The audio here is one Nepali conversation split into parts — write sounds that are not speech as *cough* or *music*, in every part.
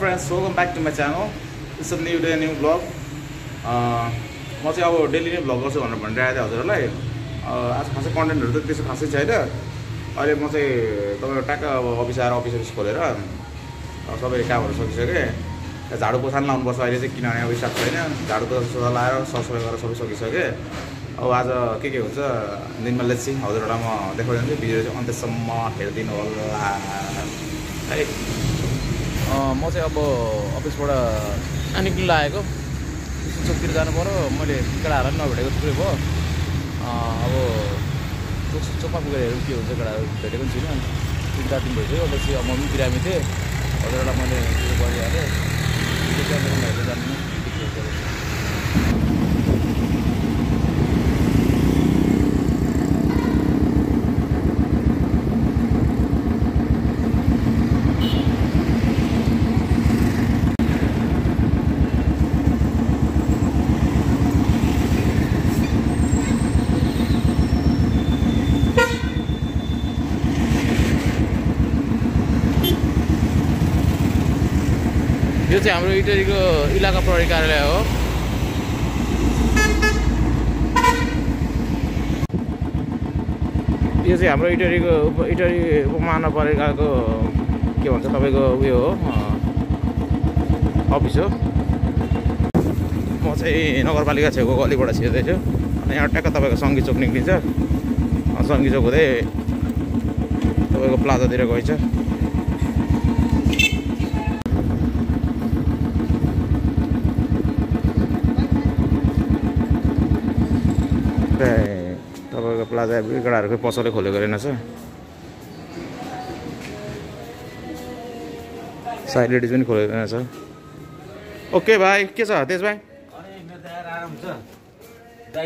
Friends welcome back to my channel it's a new day new blog म चाहिँ अब डेली नै भ्लग गर्छु भनेर भनिरहेको थिएँ हजुरहरूलाई। अँ, आज खासै कन्टेन्टहरू त त्यस्तो खासै छैन। अहिले म चाहिँ तपाईँको ट्याक्क अब अफिस आएर अफिस अफिस खोलेर सबै कामहरू सकिसकेँ। झाडु पोछा पनि लाउनुपर्छ अहिले चाहिँ किनभने अब स्टाफ छैन। झाडु पोछा लाएर सरसफाइ गरेर सबै सकिसकेँ। अब आज के के हुन्छ? दिनमा लेट्सी हजुरहरूलाई म देखाइदिन्छु भिडियो चाहिँ अन्त्यसम्म हेरिदिनु होला। है। म चाहिँ अब अफिसबाट निक्लिनु लागेको चोकतिर जानु पऱ्यो मैले केटाहरूलाई पनि नभेटेको थुप्रै भयो। अब चोक चोकमा पुगेर हेरौँ के हुन्छ केटाहरू भेटेको पनि छुइनँ। तिन चार दिन भइसक्यो। अब म पनि बिरामी थिएँ। हजुरहरूलाई मैले गरिहालेँ त्यो चाहिँ अब उनीहरूले जान्नु के के हुन्छ। यो चाहिँ हाम्रो इटरीको इलाका प्रहरी कार्यालय हो। यो चाहिँ हाम्रो इटरीको उप इटरी उपमहानगरपालिकाको के भन्छ तपाईँको उयो हो अफिस हो। म चाहिँ नगरपालिका छेउको गलीबाट छिर्दैछु। अनि यहाँ ट्याक्क तपाईँको सङ्गी चोक निक्लिन्छ अँ, सङ्गी चोक हुँदै तपाईँको प्लाजातिर गइछ त्यहाँ तपाईँको प्लाजा केटाहरूको पसलै खोलेको रहेनछ साइड लेडिज पनि खोलेको रहेनछ ओके भाइ के छ तेज भाइ त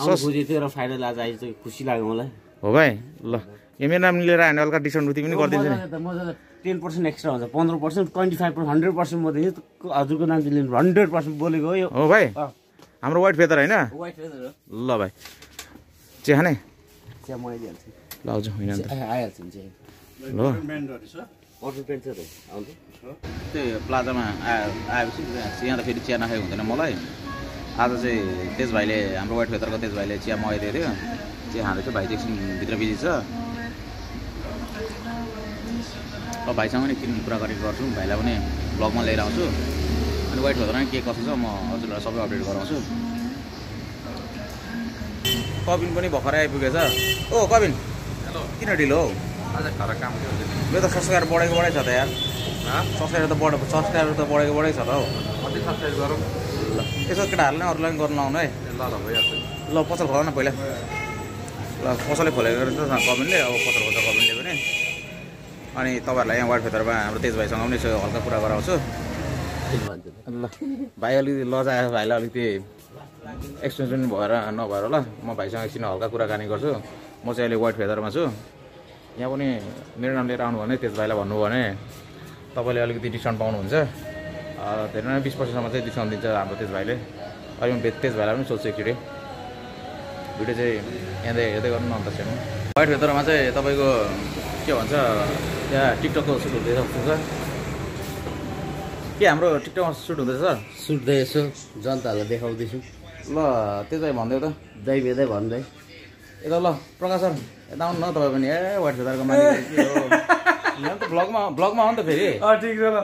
छ खुसी लाग्यो मलाई हो भाइ ल। यो मेरो नाम लिएर आयो भने हल्का डिस्काउन्ट उति पनि गरिदिन्छु नि त त टेन पर्सेन्ट एक्स्ट्रा हुन्छ पन्ध्र percent twenty five percent hundred percent म दिन्छु हजुरको नाम लिनु हन्ड्रेड पर्सेन्ट बोलेको हो यो हो। भाइ। हाम्रो वाइट फेदर होइन वाइट फेदर हो ल भाइ चिया खाने चिया म आइदिइहाल्छु ल आउँछु होइन आइहाल्छु नि चिया ल। त्यही प्लाजामा आए आएपछि यहाँ त फेरि चिया नखाइ हुँदैन मलाई। आज चाहिँ तेज भाइले हाम्रो वाइट फेदरको तेज भाइले चिया मगाइदिएको थियो। चिया खाँदैछ भाइ चाहिँ एकछिन भित्र बिजी छ। अब भाइसँग नि किन कुराकानी गर्छु। भाइलाई पनि ब्लगमा लिएर आउँछु। अनि वाइट फेदरमा के कसो छ म हजुरलाई सबै अपडेट गराउँछु। कबिन पनि भर्खरै आइपुगेछ ओ कबिन। किन ढिलो? हौ मेरो त सब्सक्राइबर बढेको बढै छ त यार। सब्सक्राइबर त बढेको सब्सक्राइबर त बढेको बढै छ त हौ। ल यसो केटाहरूलाई अरूलाई पनि गर्नु लाउनु है। ल पसल खोला न पहिला। ल पसलै खोलेको रहेछ कबिनले। अब पसल खोल्छ कबिनले पनि। अनि तपाईँहरूलाई यहाँ वाइट फेदरमा हाम्रो तेज भाइसँग पनि यसो हल्का कुरा गराउँछु। ल भाइ अलिकति लजायो भाइलाई अलिकति। एक्सपिरियन्स पनि भएर नभएर ल म भाइसँग एकछिन हल्का कुराकानी गर्छु। म चाहिँ अहिले वाइट फेदरमा छु। यहाँ पनि मेरो नाम लिएर आउनु भने तेज भाइलाई भन्नु भने तपाईँले अलिकति डिस्काउन्ट पाउनुहुन्छ। धेरै नै बिस पर्सेन्टसम्म चाहिँ डिस्काउन्ट दिन्छ हाम्रो तेज भाइले। अहिले म भे- तेज भाइलाई पनि सोध्छु एकचोटि। भिडियो चाहिँ हेर्दै हेर्दै गर्नु न अन्त सेम वाइट फेदरमा चाहिँ तपाईँको के भन्छ त्यहाँ टिकटकको सुट हुँदैछ जस्तो के हाम्रो टिकटकमा सुट हुँदैछ? सर सुट्दै यसो जनताहरूलाई देखाउँदैछु। ल तेज भाइ भनिदेऊ त। दाइ बेदै भन्दै। यता ल प्रकाश सर यता आउनु न तपाईँ पनि। ए वाइट फेदरको मान्छे के हो? यहाँ त ब्लगमा ब्लगमा हो नि त फेरि। ठिक छ ल।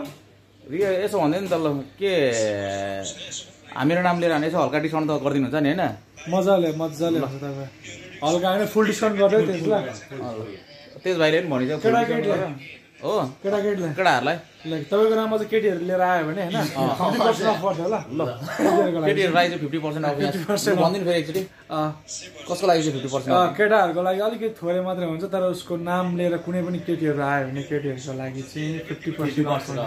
रिया यसो भन्दै नि त ल के हाम्रो नाम लिएर यसो हल्का डिस्काउन्ट त गरिदिनुहुन्छ नि होइन? मजाले मजाले हुन्छ तपाईँ। हल्का होइन फुल डिस्काउन्ट गरिदियो त्यसलाई तेज भाइले पनि भनिसक्यो। हो केटाकेटीलाई केटाहरूलाई तपाईँको नाममा चाहिँ केटीहरू लिएर आयो भने होइन फिफ्टी पर्सेन्ट अफ पर्छ ल ल केटीहरूको लागि केटीहरू चाहिँ फिफ्टी पर्सेन्ट अफ 50% off। भनिदिनु फेरि एकचोटि अँ, कसको लागि चाहिँ फिफ्टी पर्सेन्ट केटाहरूको लागि अलिकति थोरै मात्रै हुन्छ तर उसको नाम लिएर कुनै पनि केटीहरू आयो भने केटीहरूको लागि चाहिँ फिफ्टी पर्सेन्ट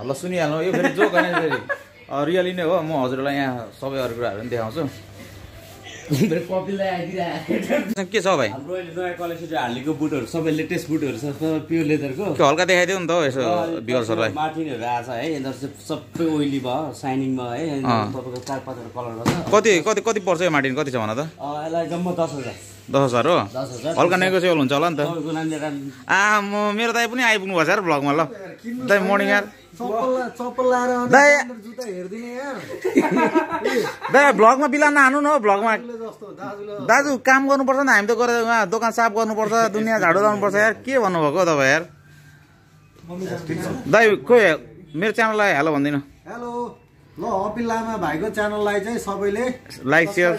ल सुनिहाल्नु यो फेरि जोक होइन फेरि अँ, रियली नै हो म हजुरलाई यहाँ सबै अरू कुराहरू पनि देखाउँछु *laughs* के छ भाइ? हाम्रो अहिले नयाँ कलेक्सन हालेको बुटहरू सबै लेटेस्ट बुटहरू छ प्योर लेदरको हल्का देखाइदियो नि त हौ यसो बिगर्सहरूलाई मार्टिनहरू आएको छ है यिनीहरू चाहिँ सबै ओइली भयो साइनिङ भयो है। तपाईँको चार पाँचवटा कलरमा छ कति कति कति पर्छ यो मार्टिन कति छ भन त? यसलाई जम्मा दस हजार। दस हजार हो? हल्का नेगोसिएबल हुन्छ होला नि त। तपाईँको नामले राम्रो आ म मेरो दाइ पनि आइपुग्नु भएको छ यार भ्लगमा ल। दाइ मर्निङ यार। भ्लगमा *laughs* बिलान नहानु न हौ भ्लगमा दाजु काम गर्नुपर्छ नि हामी त गरेर उहाँ दोकान साफ गर्नुपर्छ दुनियाँ झाडु लाउनुपर्छ यार। के भन्नुभएको हौ तपाईँ यार? दाइ खोइ मेरो च्यानललाई हेलो भनिदिनु। हेलो। ल अपिल लामा भाइको च्यानललाई चाहिँ सबैले लाइक सेयर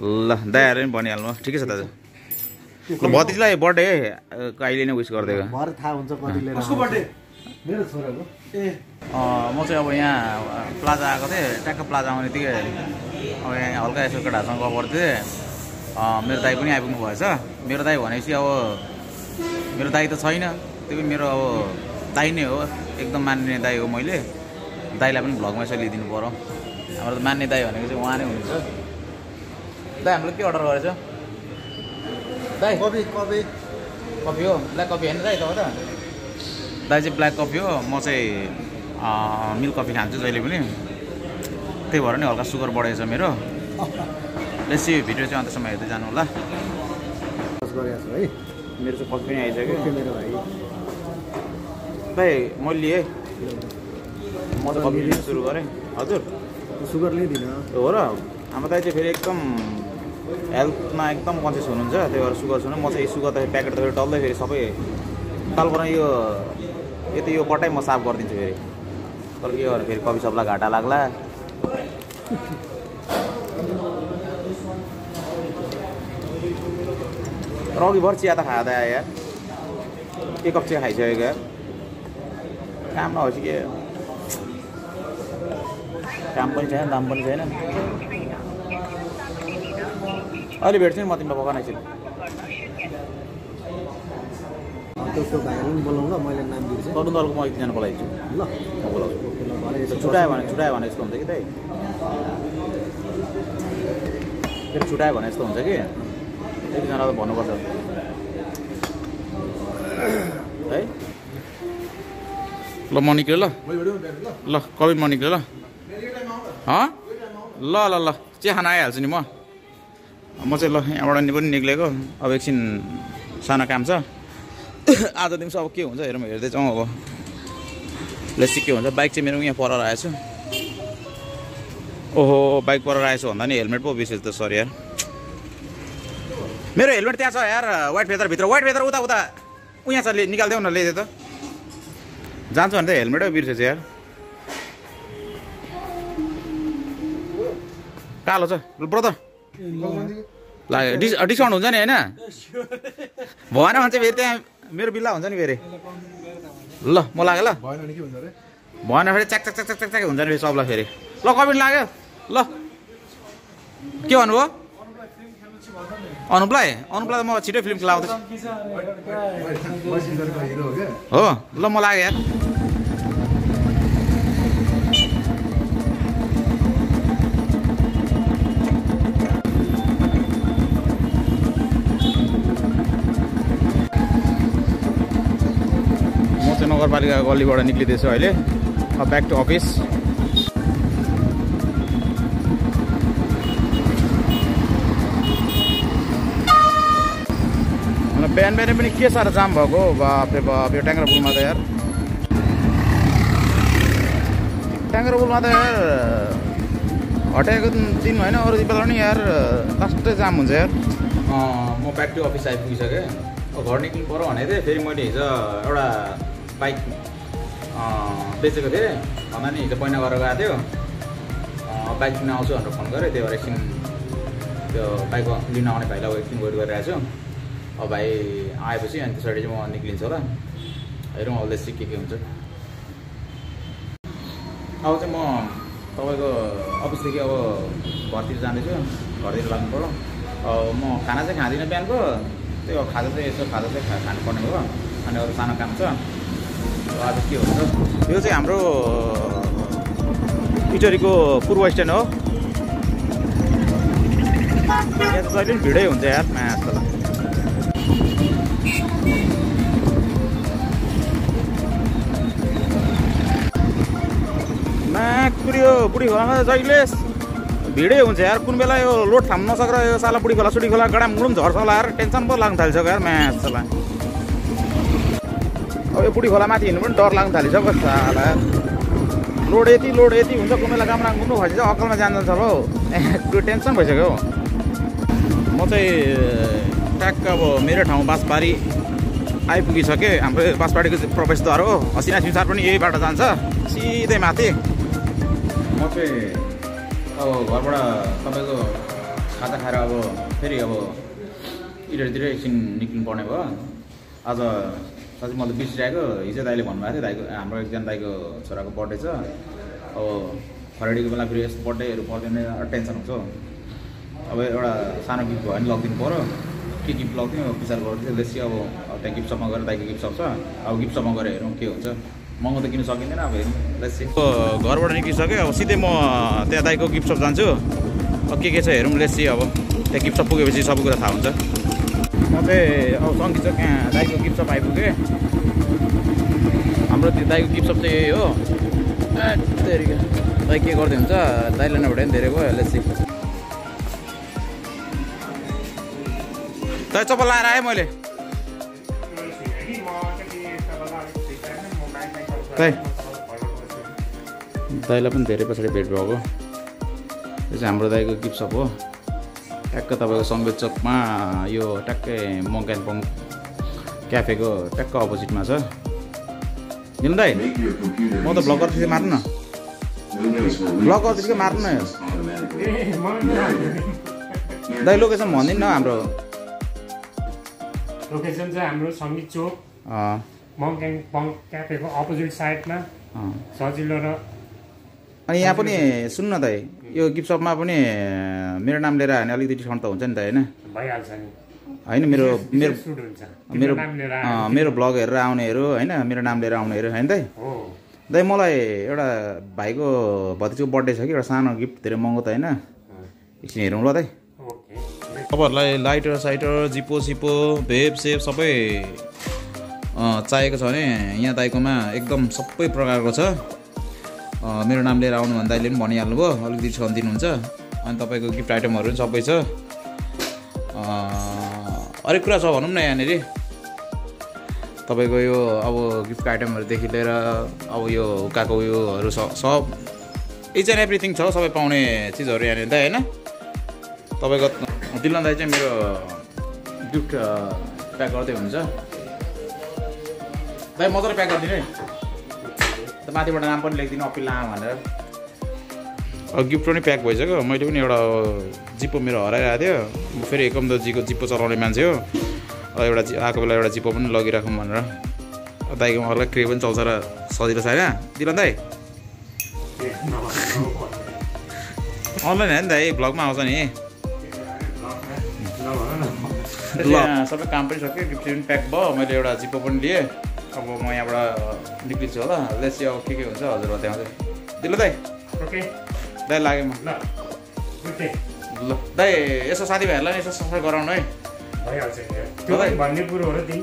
ल दाइहरू पनि भनिहाल्नु ठिकै छ दाजु। भतिजीलाई बर्थडे अहिले नै विस गरिदिएको भरे थाहा हुन्छ कति लिएर कसको बर्थडे? मेरो छोराको। ए। म चाहिँ अब यहाँ प्लाजा आएको थिएँ। ट्याक्क प्लाजा आउने बित्तिकै अब यहाँ हल्का यसो केटाहरूसँग गफ गर्थेँ अँ, मेरो दाइ पनि आइपुग्नु भएछ। मेरो दाइ भनेपछि अब मेरो दाइ त छैन। त्यो पनि मेरो अब दाइ नै हो। एकदम मान्ने दाइ हो मैले। दाइलाई पनि भ्लगमा यसो लिइदिनु पऱ्यो हाम्रो त मान्ने दाइ भनेको चाहिँ उहाँ नै हुनुहुन्छ। दाइ हामीले के अर्डर गरेछ? दाइ कपी कपी कफी हो ब्ल्याक कफी होइन दाइ तपाईँ त दाइ चाहिँ ब्ल्याक कफी हो म चाहिँ अँ, मिल्क कफी खान्छु जहिले पनि त्यही भएर नि हल्का सुगर बढेको छ मेरो बेसी भिडियो चाहिँ अन्तसम्म हेर्दै जानु होला है मेरो चाहिँ कफी पनि आइसक्यो के मेरो भाइ दाइ मैले लिएँ म चाहिँ कफी लिनु सुरु गरेँ हजुर सुगर लिइदिन हो र हाम्रो दाइ चाहिँ फेरि एकदम हेल्थमा एकदम कन्सियस हुनुहुन्छ। त्यही भएर सुगर सुन म चाहिँ सुगर त प्याकेट त फेरि डल्लै फेरि सबै टालबाट यो यति यो बट्टै म साफ गरिदिन्छु फेरि। तर के गर्नु फेरि कफी सपलाई घाटा लाग्ला। र अघिभर चिया त खाँदा यार। एक कप चिया खाइसकेको यार काम नभएपछि के। काम पनि छैन दाम पनि छैन। अहिले भेट्छु नि म तिमीलाई पकाउनु एकछिन त्यसको भाइहरू पनि बोलाउँ ल मैले नाम दिन्छु। तरुण दलको म एकजना बोलाइदिन्छु ल। म बोलाउँछु। छुट्यायो भने छुट्यायो भने यस्तो हुन्छ कि त्यही? फेरि छुट्यायो भने यस्तो हुन्छ कि? एकजना त भन्नुपर्छ। है? ल म निक्ल्यो ल। ल कवि म निक्ल्यो ल। ल ल ल। चिया खान आइहाल्छु नि म। म चाहिँ ल यहाँबाट नि पनि निक्लेको। अब एकछिन सानो काम छ। *coughs* आज दिउँसो अब के हुन्छ हेरौँ हेर्दै जाउँ अब लेसी के हुन्छ। बाइक चाहिँ मेरो यहाँ पर आएछ। ओहो बाइक पर आएछ भन्दा नि हेलमेट पो बिर्सेछ त सरी यार। मेरो हेलमेट त्यहाँ छ यार वाइट फेदरभित्र वाइट फेदर उता उता। उहाँ छ ले निकालिदेऊ न ल्याइदियो त। जान्छु भने त हेलमेटै बिर्सेछ यार। कालो छ। ब्रदर। लाग्यो डिस डिस्काउन्ट हुन्छ नि होइन? भएन भने चाहिँ फेरि त्यहाँ मेरो बिल्ला हुन्छ नि फेरि। ल म लाग्यो ल। भएन फेरि च्याक च्याक च्याक च्याक च्याक हुन्छ नि फेरि सबलाई फेरि। ल कमेन्ट लाग्यो? ल। के भन्नुभयो? अनुपलाई? अनुपलाई त म छिटै फिल्म खेलाउँदैछु हो ल म लाग्यो यार। नगरपालिका गल्लीबाट निक्लिँदैछु अहिले। ब्याक टु अफिस बिहान बिहानै पनि के साह्रो जाम भएको? हो बाप रे बाप यो ट्याङ्ग्रा पुलमा त यार। ट्याङ्ग्रा पुलमा त यार हटाएको दिन होइन अरू बेला नि यार लास्टै जाम हुन्छ यार। म ब्याक टु अफिस आइपुगिसकेँ। घर निक्लिनु पऱ्यो थिएँ फेरि मैले हिजो एउटा बाइक बेचेको थिएँ। भन्दा नि हिजो पहिना गरेर गएको थियो। बाइक लिन आउँछु भनेर फोन गरेँ। त्यही भएर एकछिन त्यो बाइक लिन आउने भाइलाई एकछिन वेट गरिरहेको छु। अब भाइ आएपछि अनि त्यसरी चाहिँ म निक्लिन्छु होला। हेरौँ अब लेसी के के हुन्छ। अब चाहिँ म तपाईँको अफिसदेखि अब घरतिर जाँदैछु। घरतिर लाग्नु पऱ्यो। अब म खाना चाहिँ खाँदिनँ बिहानको। त्यही हो खाजा चाहिँ यसो खाजा चाहिँ खानुपर्ने हो अनि अरू सानो काम छ। अब के हुन्छ यो चाहिँ हाम्रो पुचरीको पूर्व स्ट्यान्ड हो। यहाँ त जहिले पनि भिडै हुन्छ यार मासला माकुरियो बुढी खोलामा जहिले भिडै हुन्छ यार। कुन बेला यो लोड थाम्न नसकेर यो साला बुढी खोला सुडी खोला गडा मुडुम झर्छ होला यार। टेन्सन पो लाग्न थालिसक्यो यार मासला अब यो बुढी खोला माथि हिँड्नु पनि डर लाग्न थालिसक्यो साला लोड यति लोड यति हुन्छ कुन बेला काम राम्रो खसी चाहिँ अक्कलमा जान जान्छ हो। त्यो टेन्सन भइसक्यो म चाहिँ ट्याक्क अब मेरो ठाउँ बाँसबारी आइपुगिसकेँ। हाम्रो बाँसबारीको प्रवेशद्वार हो। हसिना सिमसार पनि यही बाटो जान्छ। सिधै माथि। म चाहिँ अब घरबाट तपाईँको खाजा खाएर अब फेरि अब इटरतिरै एकछिन निक्लिनु पर्ने भयो। आज साँच्चै मैले बिर्सिरहेको हिजो दाइले भन्नुभएको थियो दाइको हाम्रो एकजना दाइको छोराको बर्थडे छ। अब फ्राइडेको बेला फेरि यस्तो बर्थडेहरू पर्दैन टेन्सन हुन्छ। अब एउटा सानो गिफ्ट भयो भने लगिदिनु पऱ्यो के गिफ्ट लगिदिनु विचार गर्थ्यो त्यसपछि अब त्यहाँ गिफ्ट सपमा गएर दाइको गिफ्ट सप छ अब गिफ्ट सपमा गएर हेरौँ के हुन्छ। महँगो त किन सकिँदैन अब हेरौँ घरबाट निस्किसक्यो अब सिधै म त्यहाँ दाइको गिफ्ट सप जान्छु। के के छ हेरौँ लेसी अब त्यहाँ गिफ्ट सप पुगेपछि सबै कुरा थाहा हुन्छ। चाहिँ अब सङ्गीत छ त्यहाँ दाइको गिफ्ट सप आइपुगेँ हाम्रो त्यो दाइको गिफ्ट सप चाहिँ यही हो। दाइ के गर्दै हुन्छ? दाइले नभए पनि धेरै भयो। लेसी दाइ चप्पल लाएर आएँ मैले। दाइ। दाइलाई पनि धेरै पछाडि भेट भएको। यो चाहिँ हाम्रो दाइको गिफ्ट सप हो। ट्याक्क तपाईँको सङ्गीत चोकमा यो ट्याक्कै कालिम्पोङ क्याफेको ट्याक्क अपोजिटमा छ। दिनु दाइ म त भ्लग गर्दै मार्नु न। भ्लग गर्दै मार्नु न दाइ लोकेसन भनिदिनु न हाम्रो। लोकेसन चाहिँ हाम्रो सङ्गीत चोक। मङ्क्याङ पङ क्याफेको अपोजिट साइडमा। सजिलो र अनि यहाँ पनि सुन्नु न दाइ यो गिफ्ट सपमा पनि मेरो नाम लिएर आयो भने अलिकति डिस्काउन्ट त हुन्छ नि त होइन? भइहाल्छ नि। होइन मेरो मेरो मेरो तिम्रो नाम लिएर अँ, आयो। मेरो ब्लग हेरेर आउनेहरू होइन? मेरो नाम लिएर आउनेहरू होइन दाइ? हो। दाइ मलाई एउटा भाइको भतिजोको बर्थडे छ कि एउटा सानो गिफ्ट धेरै महँगो त होइन? एकछिन हेरौँ ल दाइ। ओके। तपाईँहरूलाई लाइटर साइटर जिपो सिपो भेप सेप सबै अँ, चाहिएको छ भने यहाँ दाइकोमा एकदम सबै प्रकारको छ। मेरो नाम लिएर आउनु भने दाइले पनि भनिहाल्नु भयो अलिकति डिस्काउन्ट दिनुहुन्छ अनि तपाईँको गिफ्ट आइटमहरू पनि सबै छ। हरेक कुरा छ भनौँ न यहाँनिर। तपाईँको यो अब गिफ्टको आइटमहरूदेखि लिएर अब यो हुक्काको उयोहरू छ सब इच एन्ड एभ्रिथिङ छ। सबै पाउने चिजहरू यहाँनिर दाइ होइन। तपाईँको दिलन दाई चाहिँ मेरो गिफ्ट प्याक गर्दै हुन्छ दाइ मजाले प्याक गरिदिनु है। माथिबाट नाम पनि लेखिदिनु अपिल लामा भनेर। गिफ्ट पनि प्याक भइसक्यो। मैले पनि एउटा जिप्पो मेरो हराइरहेको थियो। म फेरि एकमदोजीको जिप्पो चलाउने मान्छे हो। एउटा जि आएको बेला एउटा जिप्पो पनि लगिराखौँ भनेर। अब दाइको मलाई क्रे पनि चल्छ र सजिलो छ होइन? दिलन दाई अनलाइन होइन दाइ भ्लगमा आउँछ नि। सबै काम पनि सक्यो गिफ्ट पनि प्याक भयो। मैले एउटा जिप्पो पनि लिएँ। अब म यहाँबाट निक्लिन्छु होला। लेसी अब के के हुन्छ हजुर बताउँदै दिल दाइ ओके। दाइ लाग्यो म। ल ल दाइ यसो साथीभाइहरूलाई नि यसो सफा गराउनु है। भन्ने कुरोहरू त्यही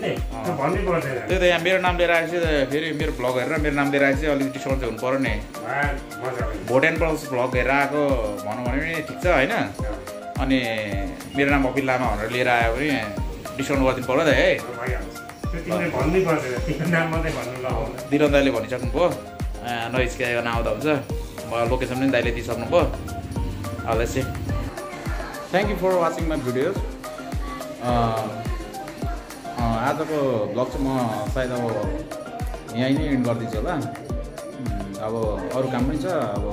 त यहाँ मेरो नाम लिएर आएपछि फेरि मेरो भ्लग हेरेर मेरो नाम लिएर आएपछि अलिकति डिस्काउन्ट चाहिँ हुनु पऱ्यो नि। भोट एन्ड प्लस भ्लग हेरेर आएको भनौँ भने पनि ठिक छ होइन? अनि मेरो नाम अपिल लामा भनेर लिएर आयो भने डिस्काउन्ट गरिदिनु पऱ्यो त है। भइहाल्छ त्यो तिमीले भन्नै पर्दैन तिम्रो नाम मात्रै भन्नु लगाउनु दिलन दाइले भनिसक्नु भयो। नहिस्काइकन आउँदा हुन्छ। मलाई लोकेसन पनि दाइले दिइसक्नु भयो। अब चाहिँ thank you for watching my videos आजको ब्लग चाहिँ म सायद अब यहीँ नै एन्ड गरिदिन्छु होला। अब अरू काम पनि छ अब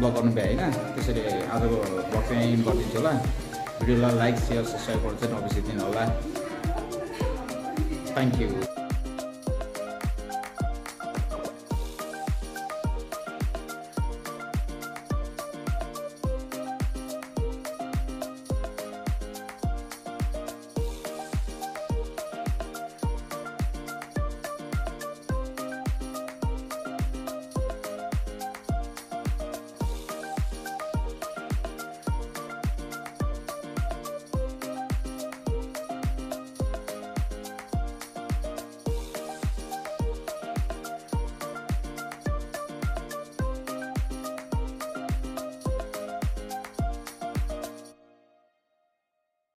ब्लग गर्नु भ्याएन त्यसैले आजको ब्लग चाहिँ यहीँ एन्ड गरिदिन्छु होला। भिडियोलाई लाइक सेयर सब्सक्राइब गर्नु चाहिँ नबिर्सिदिनु होला। Thank you